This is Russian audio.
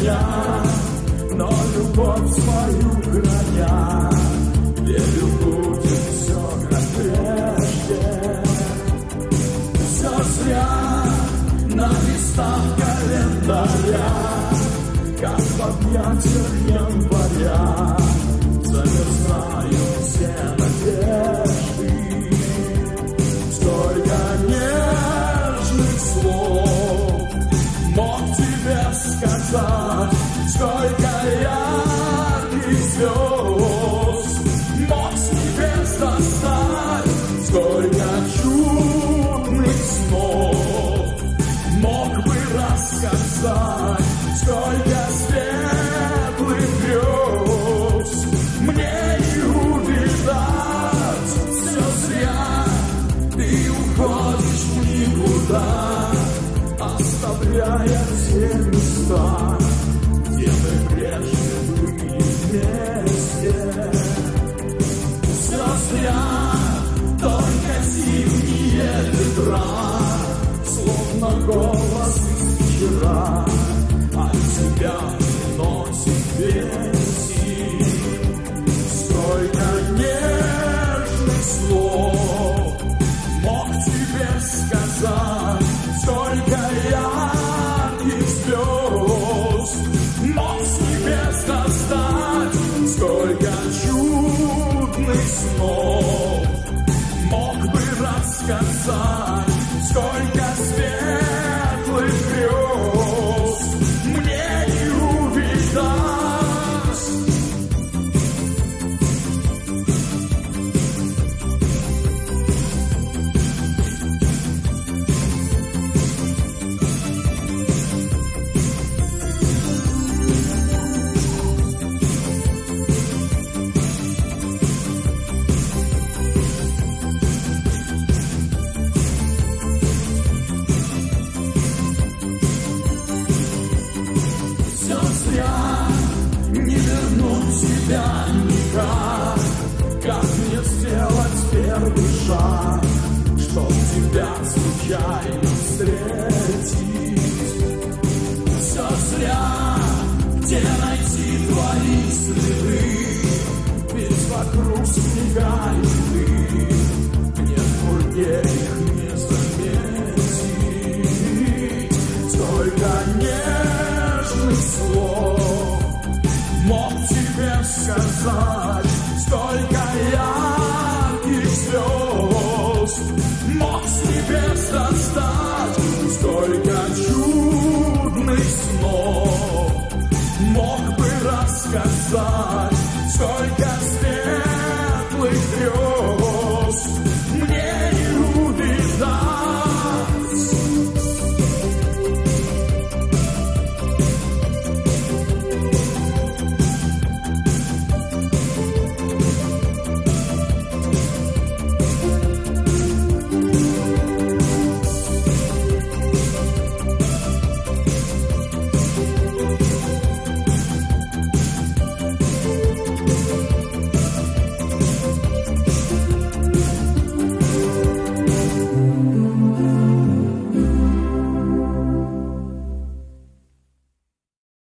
меня, но любовь свою храня. Верю, будет все как прежде. Все зря на листах календаря, как в объятиях января. Замерзают все надежды. Сколько нежных слов мог тебе сказать, сколько ярких звезд мог с небес достать, сколько чудных снов мог бы рассказать, сколько светлых грез мне не увидать, все зря ты уходишь в никуда, оставляя те места, где мы прежде были вместе. Все зря, только зимние ветра, словно голос снов мог бы рассказать, сколько светлых зря, не вернуть тебя никак. Как мне сделать первый шаг, чтоб тебя случайно встретить? Все зря, где найти твои следы? Ведь вокруг снега мог бы рассказать, сколько